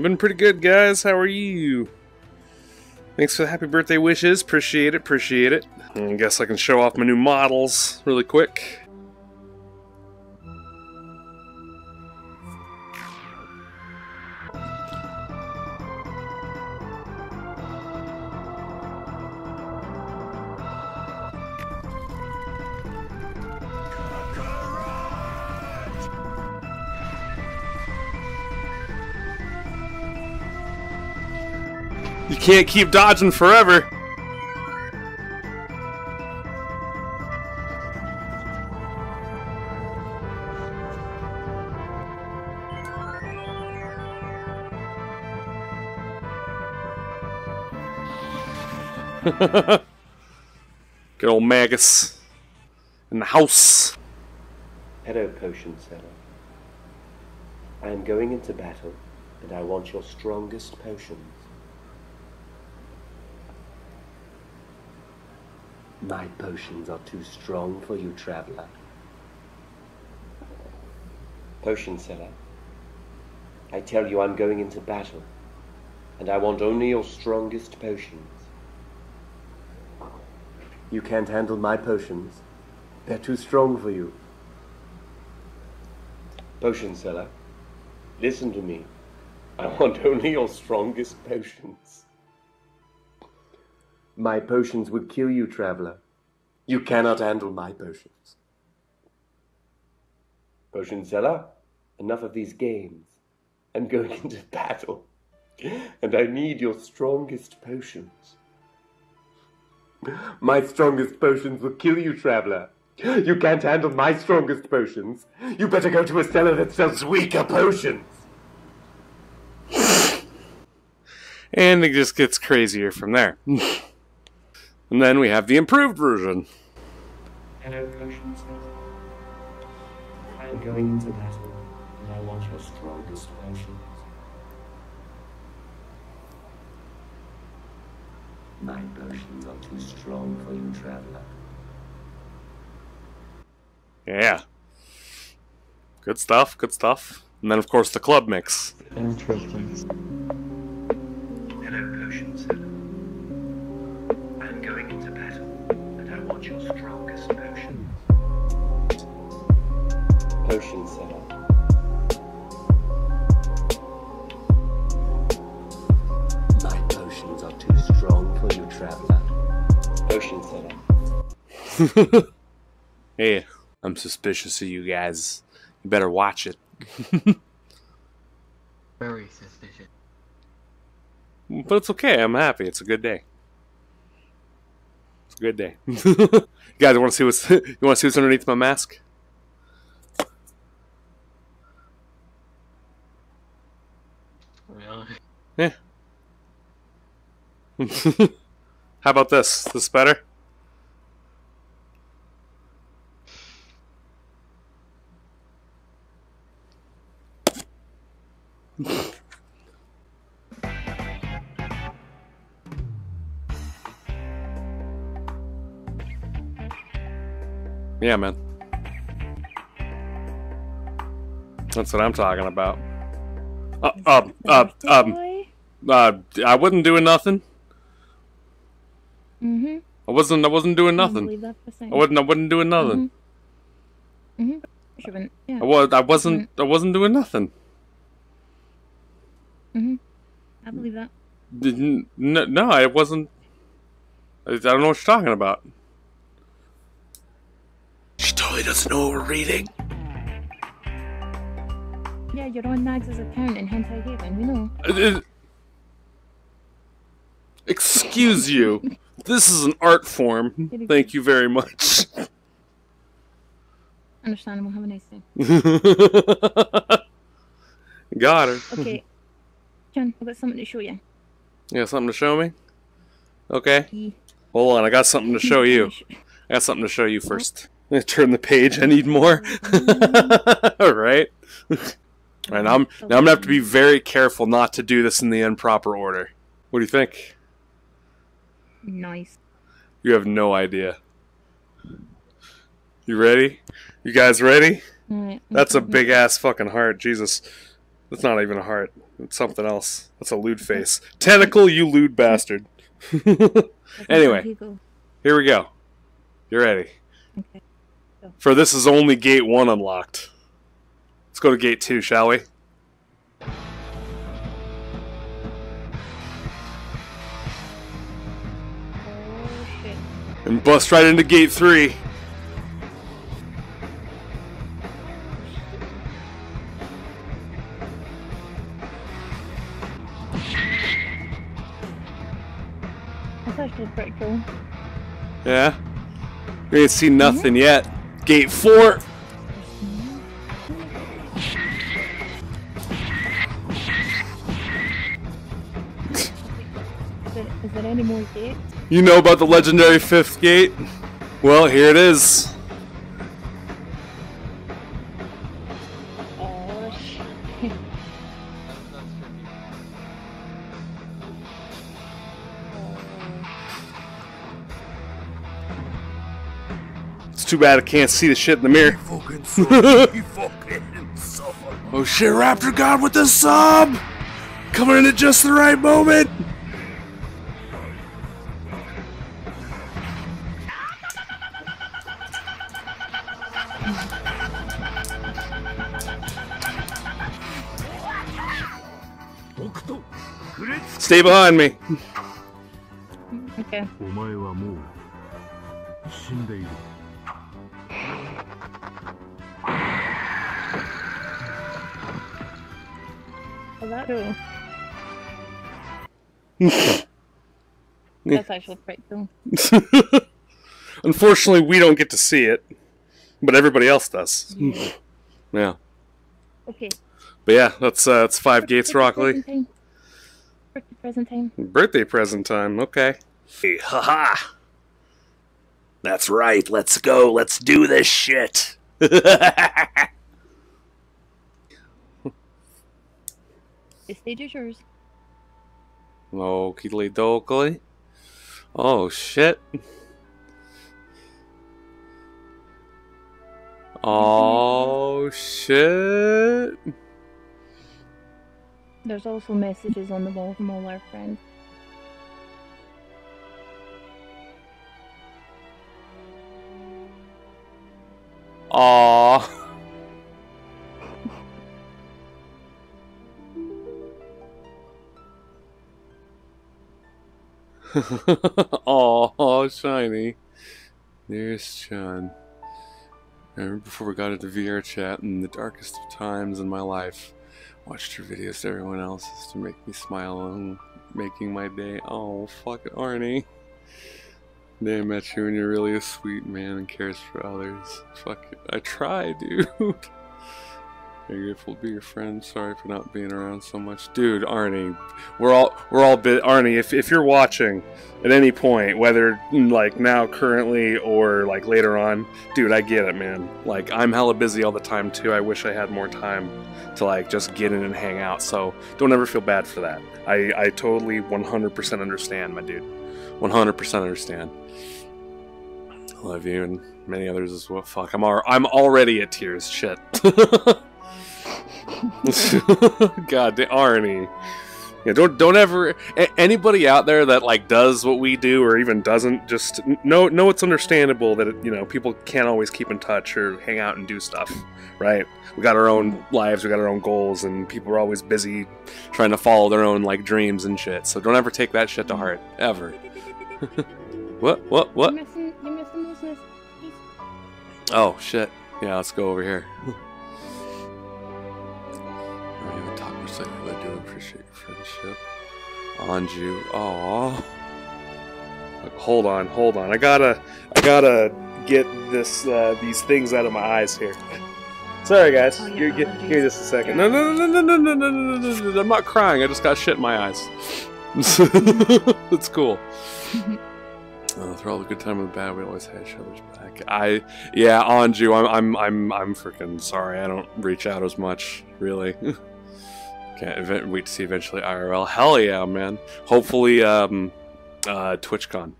I've been pretty good, guys. How are you? Thanks for the happy birthday wishes. Appreciate it, appreciate it. I guess I can show off my new models really quick. Can't keep dodging forever. Good old Magus in the house. Hello, potion seller. I am going into battle, and I want your strongest potions. My potions are too strong for you, traveler. Potion seller, I tell you I'm going into battle, and I want only your strongest potions. You can't handle my potions. They're too strong for you. Potion seller, listen to me. I want only your strongest potions. My potions would kill you, traveler. You cannot handle my potions. Potion seller, enough of these games. I'm going into battle, and I need your strongest potions. My strongest potions will kill you, traveler. You can't handle my strongest potions. You better go to a cellar that sells weaker potions. And it just gets crazier from there. and then we have the improved version. Hello, seller. I'm going into battle, and I want your strongest potions. My potions are too strong for you, traveler. Yeah. Good stuff, good stuff. And then, of course, the club mix. Interesting. Hello, potion Potion seller. My potions are too strong for you, traveler. Potion seller. Hey, I'm suspicious of you guys. You better watch it. Very suspicious. But it's okay. I'm happy. It's a good day. It's a good day. you guys want to see what's you want to see what's underneath my mask? Really? Yeah. How about this? This better? Yeah, man. That's what I'm talking about. Uh, uh, uh, um, uh, I wasn't doing nothing. Mm-hmm. I wasn't. I wasn't doing I nothing. believe that for a. I wasn't. I wasn't doing nothing. Mm-hmm. Sure, but- yeah. I was. I wasn't. I wasn't doing nothing. Mm-hmm. I believe that. Didn't. No, no I wasn't. I, I don't know what you're talking about. She totally doesn't know what we're reading. Yeah, you're on Nags' account in Hentai Haven, we know. Uh, uh, Excuse you. This is an art form. Thank you very much. Understandable, have a nice day. Got her. Okay. John, I've got something to show you. You got something to show me? Okay. Hold on, I got something to show you. I got something to show you first. Gonna turn the page. I need more. All right. All right. Now I'm now I'm gonna have to be very careful not to do this in the improper order. What do you think? Nice. You have no idea. You ready? You guys ready? That's a big ass fucking heart. Jesus. That's not even a heart. It's something else. That's a lewd face. Tentacle, you lewd bastard. Anyway. Here. We go. You ready? Okay. For this is only gate one unlocked. Let's go to gate two, shall we? And bust right into gate three. That's actually pretty cool. Yeah. We ain't seen mm-hmm. nothing yet. Gate four. Is there any more gates? You know about the legendary fifth gate? Well, here it is. It's too bad I can't see the shit in the mirror. Oh shit, Raptor God with the sub! Coming in at just the right moment! Stay behind me. Okay. Hello. That's actually pretty cool. Unfortunately, we don't get to see it, but everybody else does. Yeah. yeah. Okay. But yeah, that's uh, that's five gates, Rockley present time. Birthday present time. Birthday present time. Okay. Hey, haha. That's right. Let's go. Let's do this shit. The stage is yours. Okie dokie. Oh shit. Oh shit. There's also messages on the wall from all our friends. Aw. Aw, shiny. There's John. I remember before we got into VR chat in the darkest of times in my life, watched your videos to everyone else else's to make me smile and making my day. Oh, fucking Arnie. They met you and you're really a sweet man and cares for others. Fuck it. I try, dude. Grateful to be your friend. Sorry for not being around so much. Dude, Arnie, we're all we're all bit Arnie, if if you're watching at any point, whether mm, like now currently or like later on, dude, I get it, man. Like I'm hella busy all the time too. I wish I had more time to like just get in and hang out. So don't ever feel bad for that. I I totally 100% understand, my dude. 100% understand. I love you and many others as well. Fuck, I'm al- I'm already at tears. Shit. God, da- Arnie. Yeah, don't don't ever a- anybody out there that like does what we do or even doesn't just know know it's understandable that it, you know people can't always keep in touch or hang out and do stuff, right? We got our own lives, we got our own goals, and people are always busy trying to follow their own like dreams and shit. So don't ever take that shit to heart, ever. what? What? What? You're missing, you're missing Moses. Oh shit. Yeah, let's go over here. I haven't talked much lately, but I do appreciate your friendship. Anju. Aww. Hold on, hold on. I gotta I gotta get this uh, these things out of my eyes here. Sorry guys. Oh, yeah, allergies. here just a second. No no no no no no no no no no no I'm not crying, I just got shit in my eyes. it's cool. Through all the good time and the bad, we always had each other's back. I, yeah, Anju, I'm, I'm, I'm, I'm freaking sorry. I don't reach out as much, really. Can't wait to see eventually IRL. Hell yeah, man. Hopefully, um, uh, TwitchCon.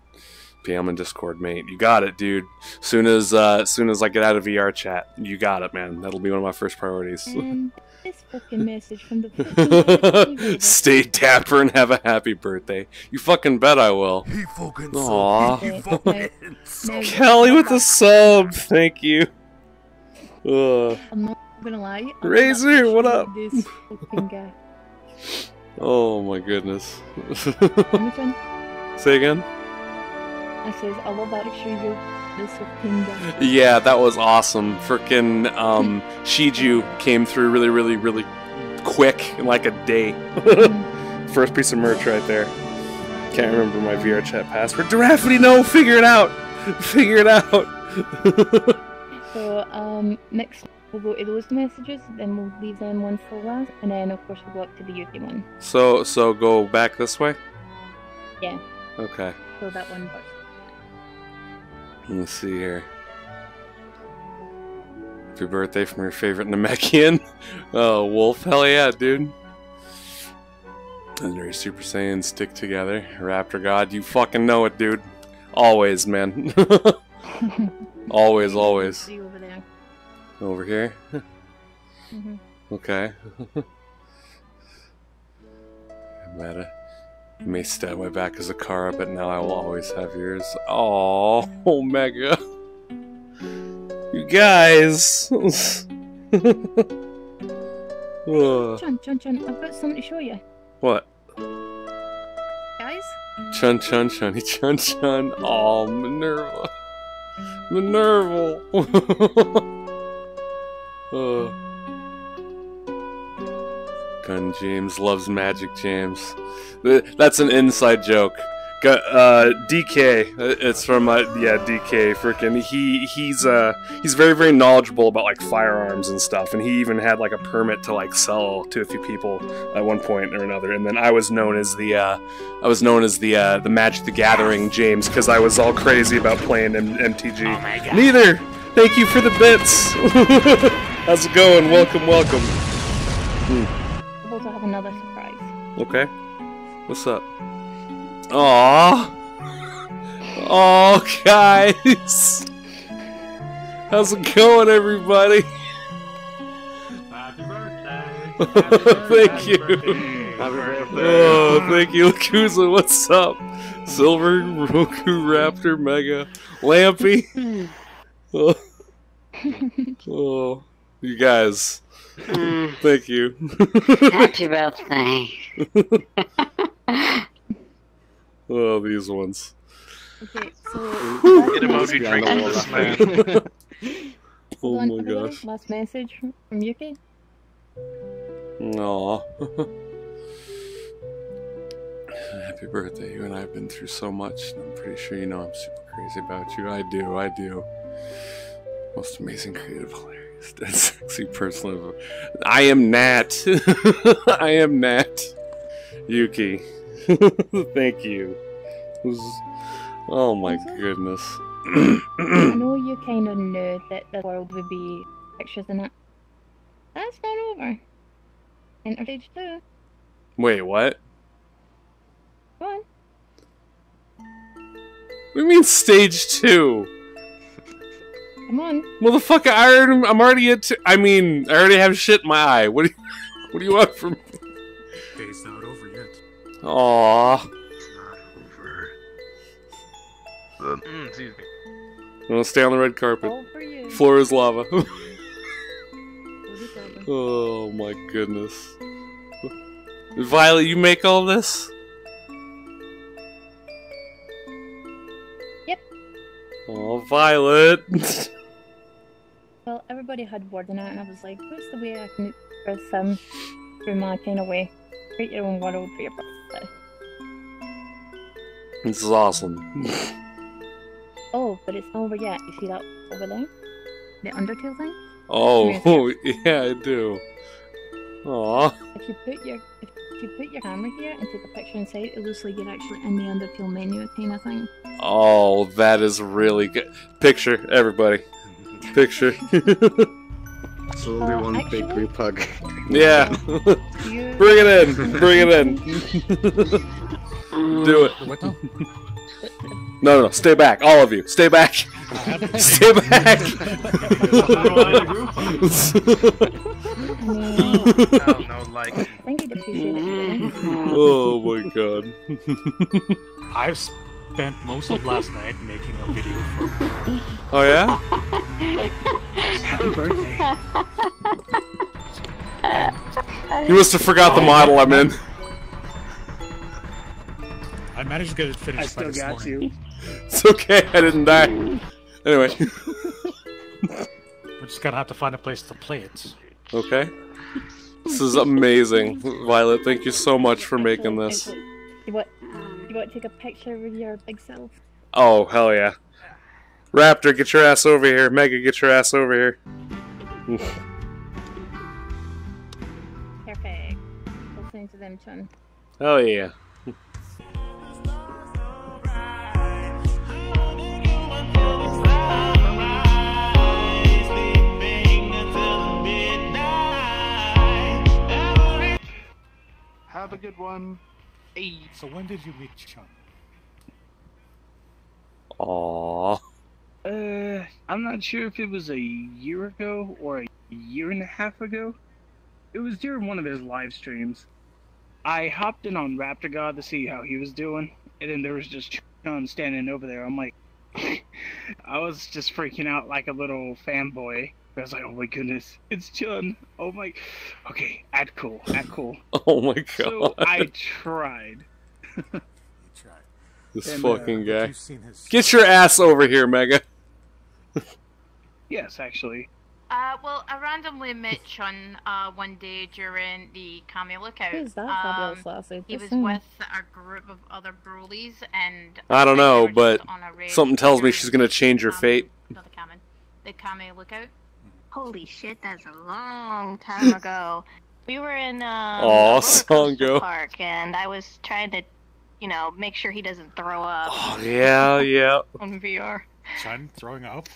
PM and Discord, mate. You got it, dude. Soon as, uh, soon as I get out of VR chat, you got it, man. That'll be one of my first priorities. And this fucking message from the fucking TV. Stay dapper and have a happy birthday. You fucking bet I will. He fucking Aw. Okay, now- now- Kelly with the sub. Thank you. Ugh. I'm not gonna lie. I'm Razor, not what up? This fucking guy. Oh my goodness. Say again? I says, I love that show you. This fucking. Yeah, that was awesome. Frickin' um, Shiju came through really, really, really quick in like a day. First piece of merch right there. Can't remember my VR chat password. Giraffe, no, figure it out. Figure it out. So, um, next we'll go to those messages, then we'll leave them one for last, and then of course we'll go up to the UK one. so, so go back this way. Yeah. Okay. So that one first. Let's see here. Happy birthday from your favorite Namekian. Oh, Wolf. Hell yeah, dude. Legendary Super Saiyan stick together. Raptor God, you fucking know it, dude. Always, man. always, always. See over there. Over here. hmm Okay. Meta. You may stab my back as a car, but now I will always have yours. Oh, Omega. You guys. Chun, Chun, Chun, I've got something to show you. what? Guys? Chun Chun Chunny Chun Chun. Oh, Minerva. Minerva. oh. Gun James loves Magic James. That's an inside joke. Uh, DK. uh, It's from uh, yeah DK. Freaking he he's uh he's very very knowledgeable about like firearms and stuff, and he even had like a permit to like sell to a few people at one point or another. And then I was known as the uh, I was known as the uh, the Magic the Gathering James because I was all crazy about playing M- MTG. Neither. Thank you for the bits. How's it going? Welcome, welcome. Also have another surprise. Okay. What's up? Aww. Oh, guys. How's it going, everybody? Happy birthday! Thank you. Oh, thank you, Lakuza. What's up? Silver, Roku, Raptor, Mega, Lampy. Oh, oh, you guys. Mm. Thank you. Happy birthday. oh, these ones. Okay, so. Get emoji drink Yeah, this man. Oh my gosh. Last message from Yuki. Aw. Happy birthday. You and I have been through so much. and I'm pretty sure you know I'm super crazy about you. I do, I do. Most amazing, creative, hilarious, dead sexy person. I am Nat. I am Nat. Yuki. Thank you. Is- Oh my goodness. I know you kind of knew that the world would be pictures in it. That's not over. Enter stage two. Wait, what? Go on. What do you mean stage two? Come on. Motherfucker, I already, I'm already at. I mean, I already have shit in my eye. What do you, what do you want from me? Day's not over yet. Aww. Mm, excuse me. I'm gonna stay on the red carpet. All for you. Floor is lava. Go to Durban. oh my goodness. Violet, you make all this? Yep. Oh, Violet. Well, everybody had word in it, and I was like, what's the way I can express um through my kind of way? Create your own world for your birthday. this is awesome. Oh, but it's over yet. You see that over there? The Undertale thing? Oh, yeah, I do. Aw. If you put your if you put your camera here and take a picture inside, it looks like you're actually in the Undertale menu kind of thing. Oh, that is really good. Picture, everybody. Picture. So we'll do Uh, one big actually- group hug. yeah. You Bring it in. Bring it in. Do it. What the? No, no, no. Stay back. All of you. Stay back. Stay back. Oh, no, like. I think he'd appreciate it. oh my god. I've spent most of last night making a video for her. Oh yeah? Happy birthday. You must have forgot the model I'm in. I managed to get it finished I by still this got morning. you. It's okay, I didn't die. Anyway. We're just gonna have to find a place to play it. Okay. This is amazing. Violet, thank you so much for making this. You want, um, you want to take a picture with your big self? Oh, hell yeah. Raptor, get your ass over here. Mega, get your ass over here. Perfect. Listening to them, Chun. Hell yeah. Have a good one. Hey. So when did you meet Chun? Aww. Uh, I'm not sure if it was a year ago or a year and a half ago. It was during one of his live streams. I hopped in on Raptor God to see how he was doing, and then there was just Chun standing over there. I'm like, I was just freaking out like a little fanboy. I was like, oh my goodness, it's Chun. Oh my, okay, act cool, act cool. Oh my god. So I tried. This And, uh, fucking have guy. you seen his- Get your ass over here, Mega. Yes, actually. Uh, well, I randomly met Chun uh, one day during the Kami Lookout. Who's that Um, fabulous lassie? He was with a group of other broolies, and I don't know, but on a raid something tells me she's gonna change her fate. not the Kami, the Kami Lookout. Holy shit, that's a long time ago. We were in um, Aw, a roller song coaster go. park, and I was trying to, you know, make sure he doesn't throw up. Oh, yeah, yeah. On VR. Chun throwing up?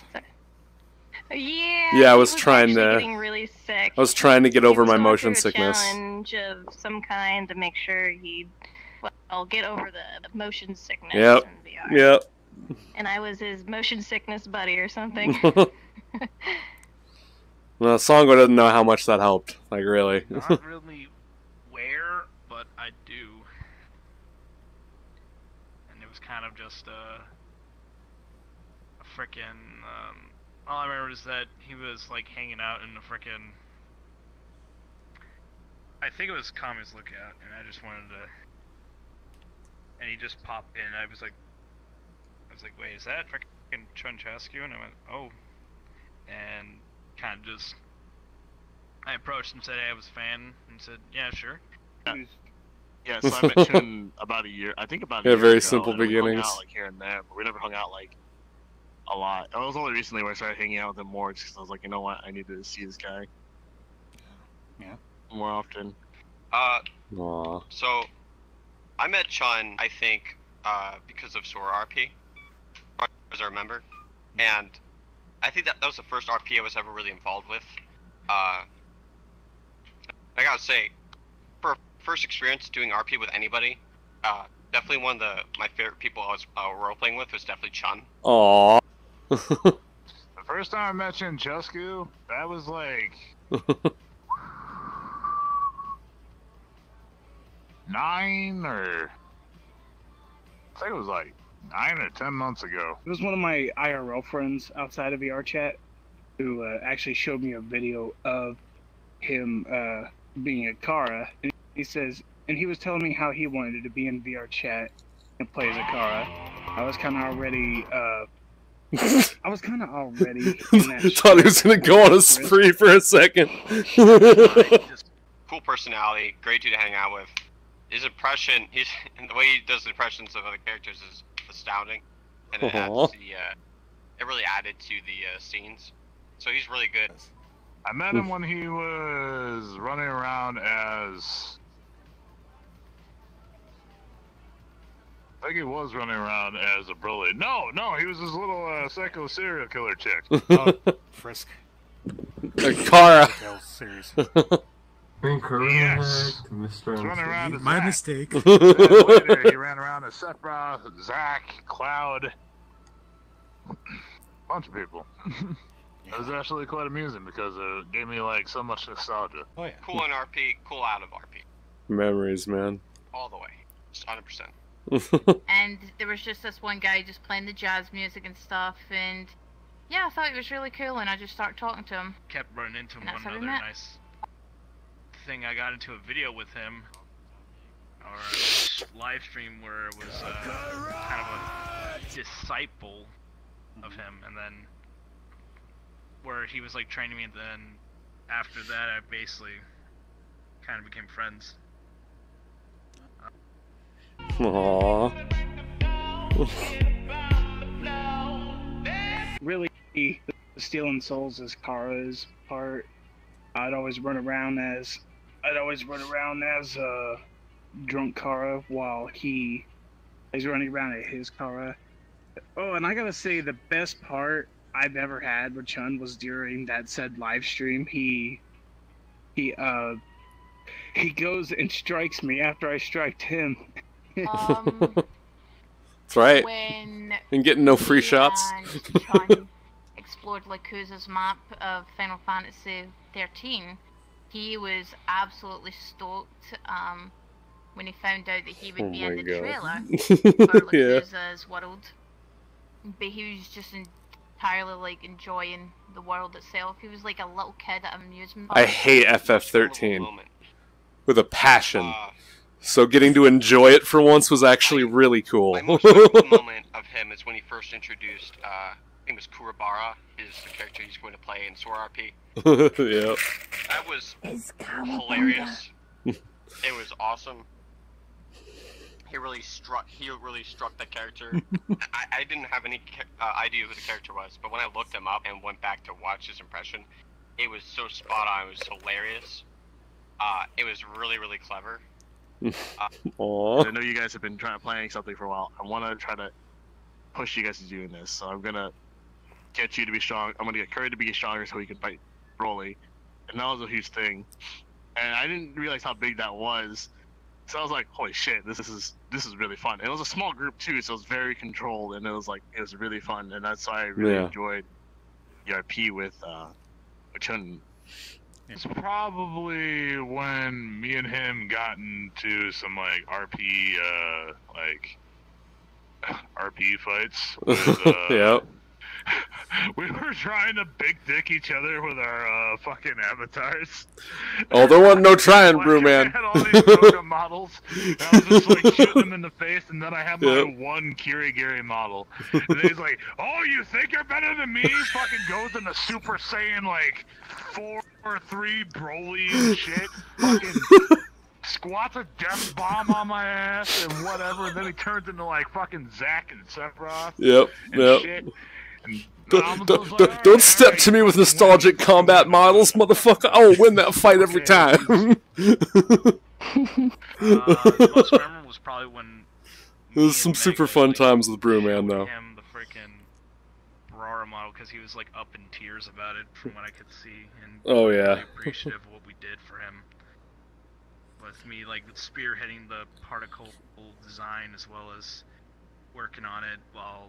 Yeah. Yeah, I he was trying to- Getting really sick. I was trying to get over He was my going motion a sickness. Challenge of some kind to make sure he'd, well, get over the, the motion sickness. Yep. in VR. Yep. And I was his motion sickness buddy or something. well, Songo doesn't know how much that helped. Like, really. Not really where, but I do. And it was kind of just a, a frickin' um, all I remember is that he was like hanging out in the freaking. I think it was Kami's Lookout, and I just wanted to. And he just popped in. I was like, I was like, wait, is that frickin' Chunchasku? And I went, oh. And kind of just, I approached and said, hey, I was a fan, and said, yeah, sure. Yeah, so I met him about a year. I think about a Yeah, year very ago, simple and we hung beginnings. out, like here and there, but we never hung out like a lot. It was only recently where I started hanging out with him more, just 'cause I was like, you know what, I need to see this guy. Yeah. More often. Uh, Aw. so I met Chun, I think, uh, because of Sora RP, as I remember, and I think that that was the first RP I was ever really involved with. Uh, I gotta say, for a first experience doing RP with anybody, uh, definitely one of the my favorite people I was uh, role playing with was definitely Chun. Aw. The first time I met Chasku, that was like nine or I think it was like nine or ten months ago. It was one of my IRL friends outside of VR chat who uh, actually showed me a video of him uh, being a Chara. And he says, and he was telling me how he wanted to be in VR chat and play as a Chara. I was kind of already, uh, I was kind of already in that. Thought he was gonna go on a spree for a second. Cool personality, great dude to hang out with. His impression, he's and the way he does impressions of other characters is astounding, and it adds Aw. the, uh, it really added to the uh, scenes. So he's really good. I met him when he was running around as. I think he was running around as a bully. No, no, he was this little uh, psycho serial killer chick. Oh, Frisk. Uh, Chara. Tales series. Incorrect, Yes. Mr. He's around as My Zack. mistake. Later, he ran around as Sepra, Zack, Cloud, bunch of people. It was actually quite amusing because it gave me like so much nostalgia. Oh yeah. Cool in RP, cool out of RP. Memories, man. All the way. Just 100%. and there was just this one guy just playing the jazz music and stuff, and yeah, I thought he was really cool, and I just started talking to him. Kept running into And one how we other met. nice thing. I got into a video with him, or a live stream where it was uh, kind of a disciple of him, and then where he was like training me, and then after that, I basically kind of became friends. Aww. really stealing souls as Chara's part. I'd always run around as I'd always run around as a drunk Chara while he is running around at his Chara. Oh, and I gotta say the best part I've ever had with Chun was during that said live stream. He he uh he goes and strikes me after I striked him. Um, That's right. when And getting no free shots. Chun explored Lakuza's map of Final Fantasy 13, he was absolutely stoked um, when he found out that he would Oh be in the God. trailer for Yeah. World. But he was just entirely like enjoying the world itself. He was like a little kid at an amusement I hate FF13 with a passion. So getting to enjoy it for once was actually really cool. My most moment of him is when he first introduced, uh, I think it was Kurabara, is the character he's going to play in Sora RP. yep. That was hilarious. it was awesome. He really struck. He really struck the character. I, I didn't have any uh, idea who the character was, but when I looked him up and went back to watch his impression, it was so spot on. It was hilarious. Uh, it was really, really clever. Aww. I know you guys have been trying planning something for a while. I want to try to push you guys to doing this. So I'm gonna get you to be strong. I'm gonna get Curry to be stronger so he can fight Broly, and that was a huge thing. And I didn't realize how big that was. So I was like, "Holy shit, this is this is really fun." And it was a small group too, so it was very controlled, and it was like it was really fun, and that's why I really Yeah. enjoyed ERP with uh, with Chun. It's probably when me and him got into some like RP, uh, like RP fights. With, uh, yep. We were trying to big dick each other with our uh, fucking avatars. Oh, there wasn't no trying, Brew Man. I had all these Roga models. And I was just like shooting them in the face, and then I had my Yep. one Kirigiri model. And he's like, "Oh, you think you're better than me?" Fucking goes into Super Saiyan like four or three Broly and shit. Fucking squats a death bomb on my ass and whatever. And then he turns into like fucking Zack and Sephiroth. Yep, And yep. shit. And Don't, don't, don't- step to me with nostalgic combat models, motherfucker. I will win that fight every time. Uh, most memorable was probably when was some super fun times with Brewman, though. him the freaking Barara model because he was like up in tears about it from what I could see, and Oh, yeah. really appreciative of what we did for him. With me like spearheading the particle design as well as working on it, while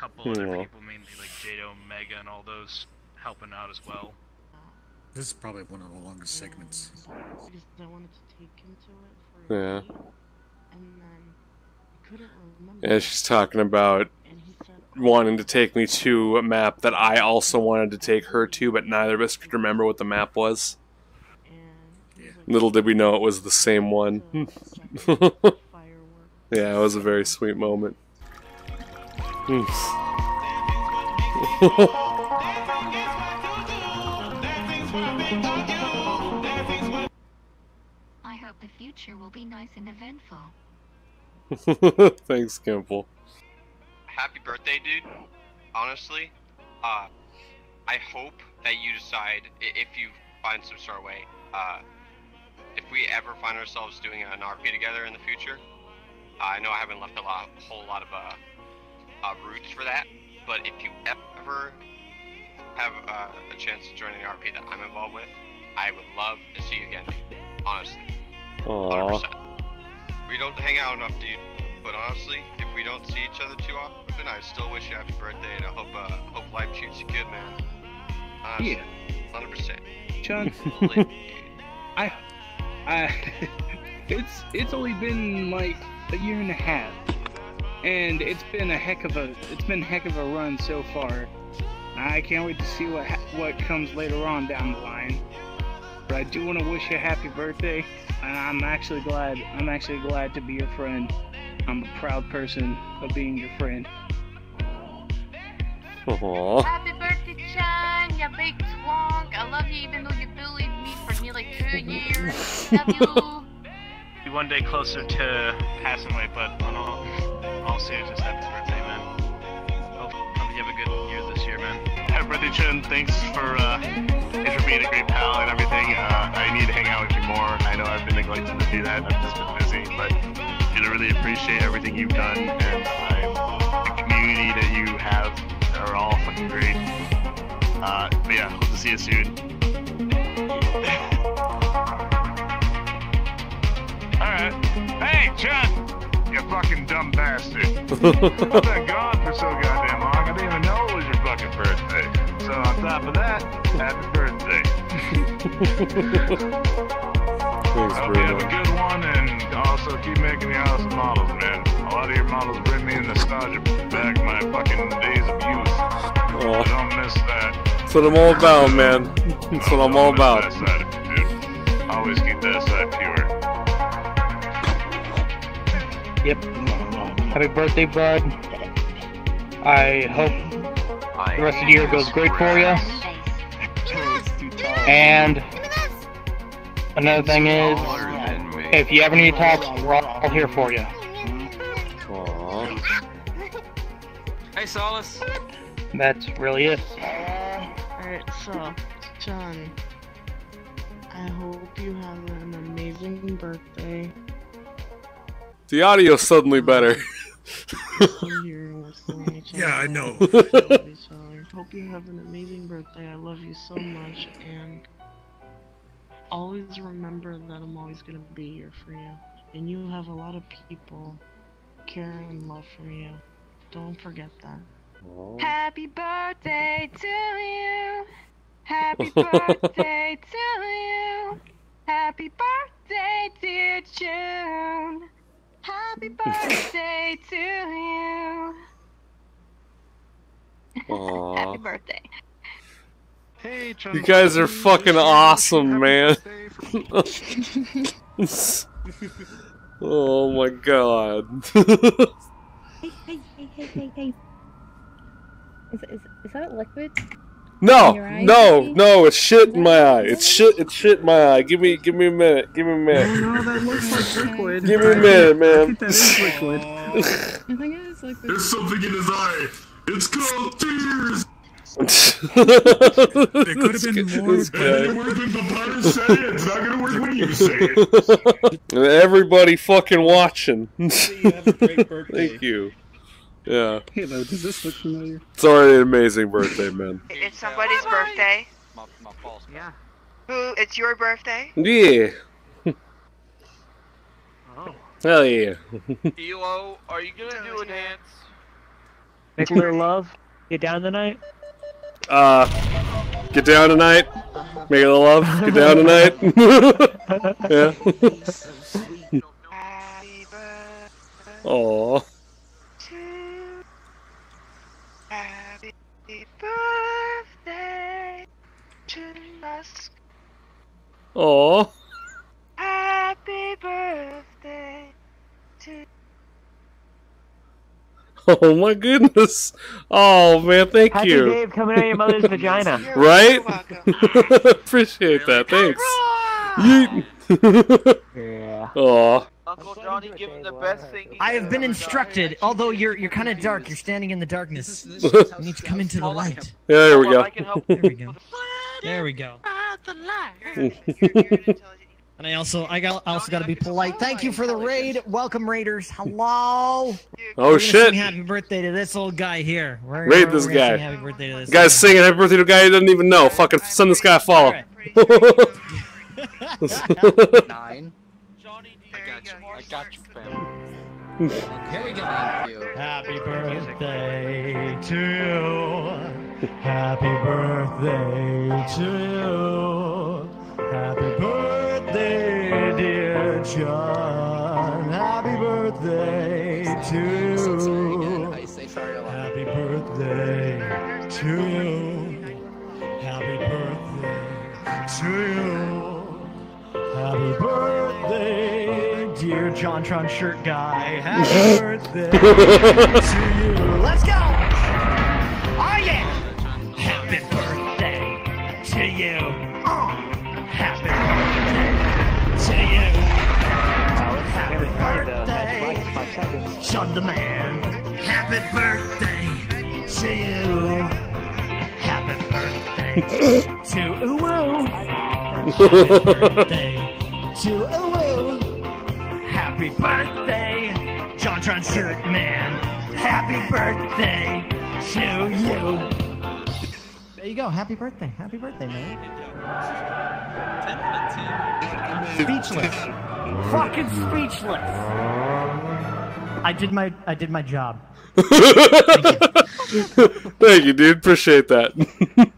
a couple other hmm. people, mainly like Jado, Mega, and all those, helping out as well. This is probably one of the longest segments. Because I wanted to take him to it for a Yeah. and then I couldn't remember. Yeah, she's talking about And he said, oh, wanting to take me to a map that I also wanted to take her to, but neither of us could remember what the map was. And little did we know it was the same one. yeah, it was a very sweet moment. I hope the future will be nice and eventful. Thanks, Kimple. happy birthday, dude. Honestly, uh, I hope that you decide if you find some sort of way. Uh, if we ever find ourselves doing an RP together in the future, I know I haven't left a lot, a whole lot of uh, uh, roots for that. But if you ever have uh, a chance to join an RP that I'm involved with, I would love to see you again. Honestly, Aww. we don't hang out enough, dude. But honestly, if we don't see each other too often, I still wish you happy birthday, and I hope uh, hope life treats you good, man. Yeah. Hundred percent. Sean, I, I, it's it's only been like a year and a half, and it's been a heck of a it's been a heck of a run so far. I can't wait to see what what comes later on down the line. But I do want to wish you a happy birthday, and I'm actually glad I'm actually glad to be your friend. I'm a proud person of being your friend. Aww. Happy birthday, Chan, you big twonk. I love you even though you bullied me for nearly two years. Love you. Be one day closer to passing away, but on all, all seriousness, happy birthday, man. Hope, hope you have a good year this year, man. Happy birthday, Chen. Thanks for uh, thanks for being a great pal and everything. Uh, I need to hang out with you more. I know I've been neglecting to do that. I've just been busy, but I really appreciate everything you've done and I, the community that you have are all fucking great. Uh, but yeah, hope to see you soon. Alright. Hey, John! You fucking dumb bastard. I've been gone for so goddamn long, I didn't even know it was your fucking birthday. So on top of that, happy birthday. Thanks, I Hope you have a good one and also keep making the awesome models, man. A lot of your models bring me nostalgia back my fucking days of youth. I don't miss that. That's what I'm all about, man. That's what I'm all about. That side. Always keep that side pure. Yep. Happy birthday, bud. I hope the rest of the year goes great for you. And another thing is, if you ever need to talk, we're all here for you. Hey, Solace. That's really it. Alright, so, John, I hope you have an amazing birthday. The audio's suddenly oh. better. I'm hearing what's going on each Yeah. I know. We love each other. Hope you have an amazing birthday. I love you so much, and always remember that I'm always gonna be here for you. And you have a lot of people care and love for you. Don't forget that. Happy birthday to you. Happy birthday to you. Happy birthday, dear June. Happy birthday to you. Aww. Happy birthday. Hey, You guys are fucking awesome, man. oh my god. Hey, hey, hey, hey, hey, hey. Is, is, is that liquid? In no, no, maybe? no, it's shit in my eye. It's shit, it's shit in my eye. Give me, give me a minute. Give me a minute. No, that looks like liquid. Give me a minute, man. that is liquid. I think it is liquid. There's something in his eye. It's called tears. They could have been more. It didn't work when Papyrus said it. It's not gonna work when you say it. Everybody fucking watching. have a great birthday. Thank you. Yeah. Hello, does this look familiar? It's already an amazing birthday, man. It's somebody's birthday. Yeah. Who? It's your birthday. Yeah. Oh. Hell yeah. Elo, are you gonna do a dance? Make a little love. Get down tonight. Uh, get down tonight. Make a little love. Get down tonight. yeah. Aw. Happy birthday to us. Aw. Happy birthday to. Oh my goodness. Oh man, thank Happy you. Dave coming out of your mother's vagina. Right? Appreciate that. Thanks. Yeet. yeah. Aw. Uncle Johnny, give him the best thing. I have been instructed, although you're you're kind of dark, you're standing in the darkness. You need to come into the light. Yeah, there we go. There we go. There we go. And I also I got also got to be polite. Thank you for the raid. Welcome raiders. Hello. Oh, shit. Happy birthday to this old guy here. We're, Raid we're- this guy. Happy birthday to this Guy's guy. singing happy birthday to a guy he doesn't even know. Fucking send this guy a follow. Nine. Johnny, I got you. I got you, fam. Here we go. Happy birthday to you. Happy birthday to you. Happy birthday, dear John. Happy birthday to you. Happy birthday to you. Happy birthday to you. Happy birthday, dear JonTron shirt guy. Happy birthday to you. Let's go! Happy birthday to you. Happy birthday, Sean the man. Happy birthday to you. Happy birthday to Uwu. Happy birthday to Uwu. Happy birthday, JonTron shirt man. Happy birthday to you. You go. Happy birthday. Happy birthday, man. Speechless. Fucking speechless. I did my I did my job. Thank you, dude. Appreciate that.